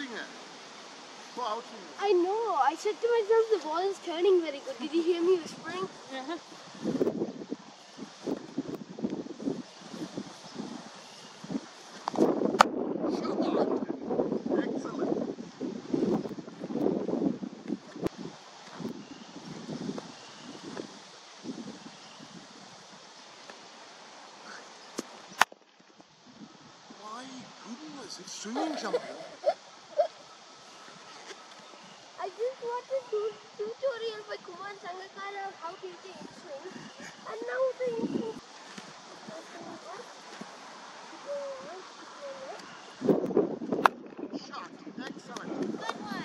it. Eh? Go out. I know. I said to myself, the ball is turning very good. Did you hear me whispering? Uh-huh. My goodness, it's swinging something. I just watched a tu- tutorial by Kumar Sangakkara on how swing, and now the. Shot. Excellent. Good one.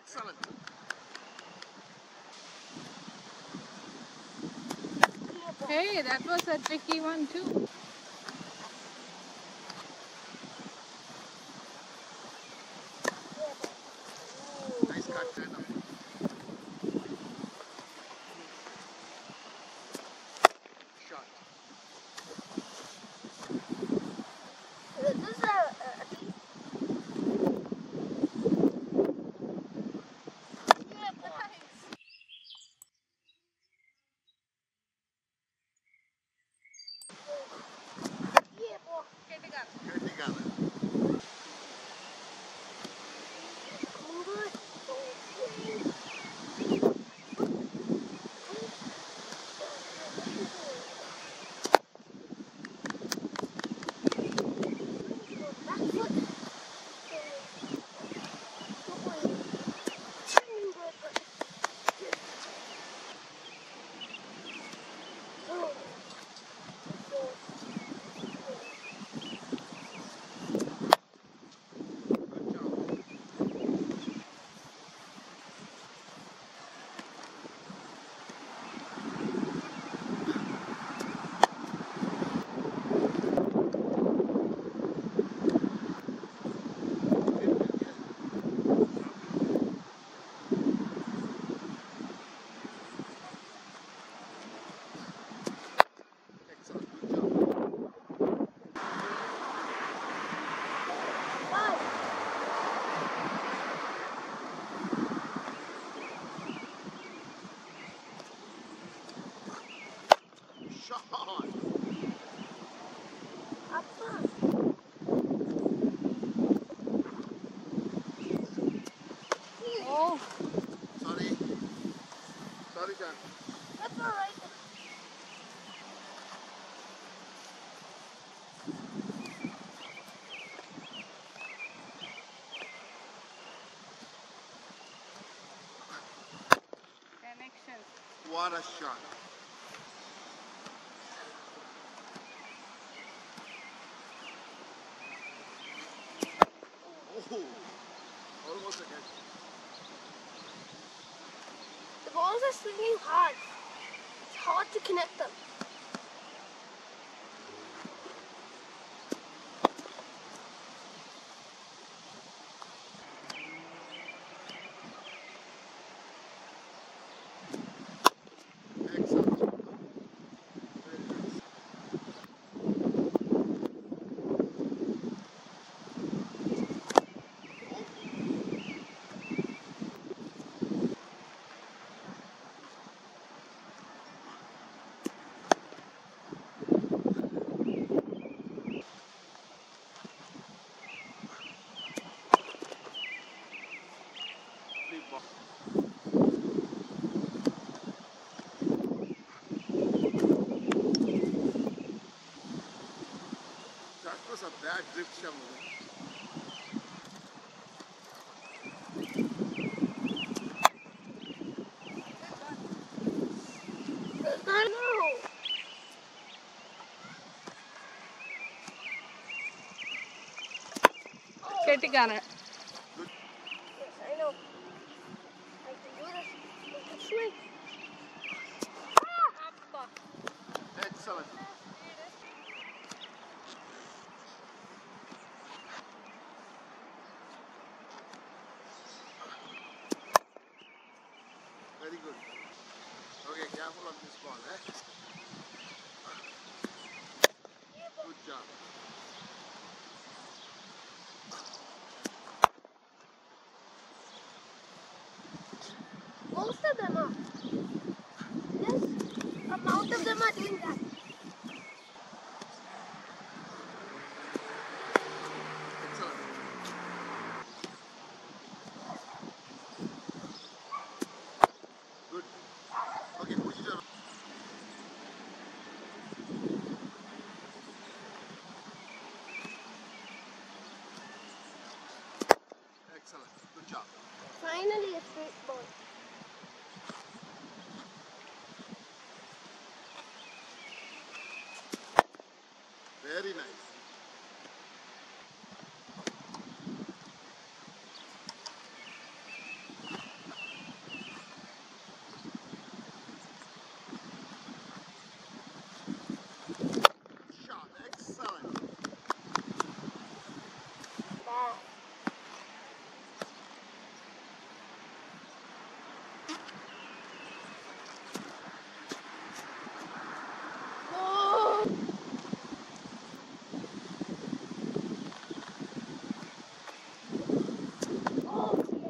Excellent Hey, that was a tricky one too. Obrigado. water. That's all right. That. What a shot. Oh. Are swinging hard. It's hard to connect them. Excellent. Very nice. Big ball. That was a bad drift shot. Mudin. I know. കെട്ടിക്കാണ് careful on this ball, eh? Good job. Most of them are. Yes, amount of them are doing that. Finally, a straight ball. Very nice. Shot. Excellent. Bad. Oh! Oh, yeah.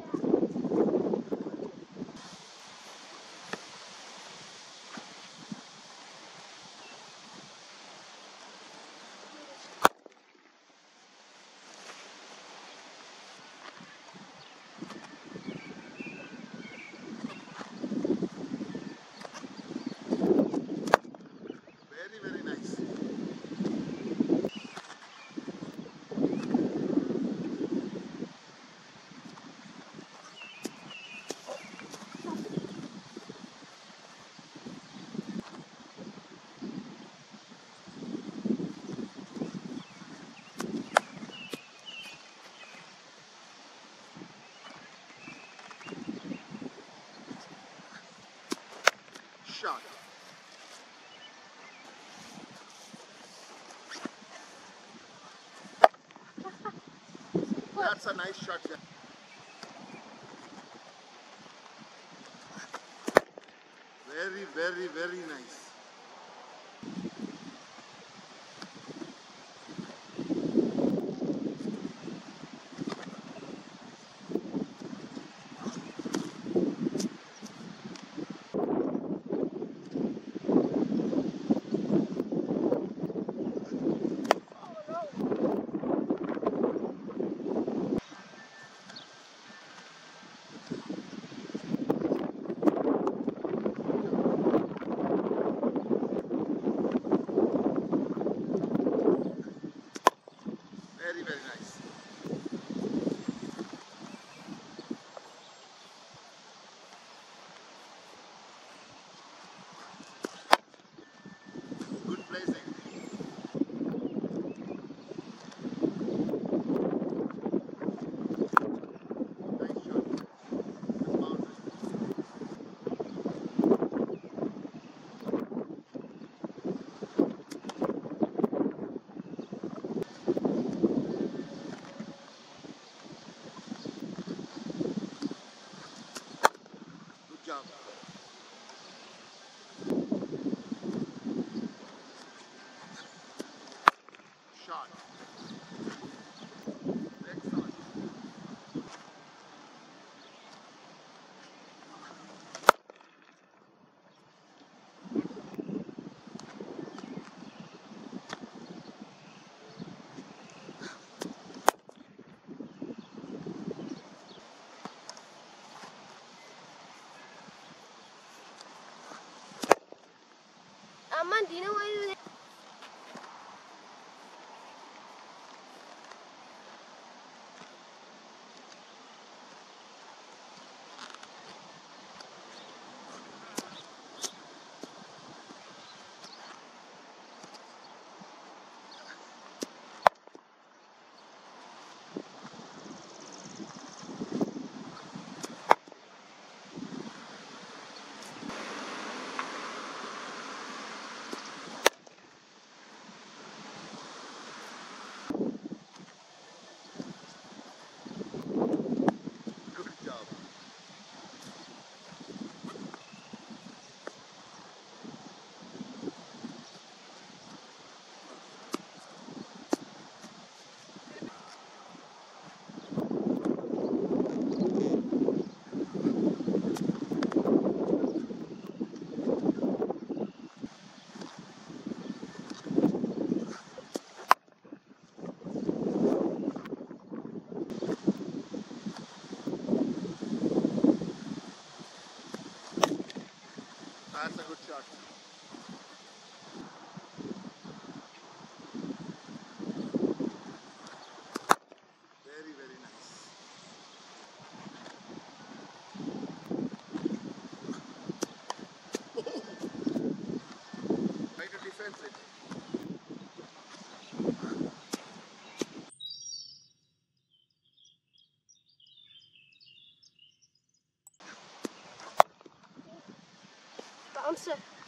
Very, very nice. Shot. That's a nice shot. yeah. Very, very, very nice. That's a good shot. Bouncer? Excellent.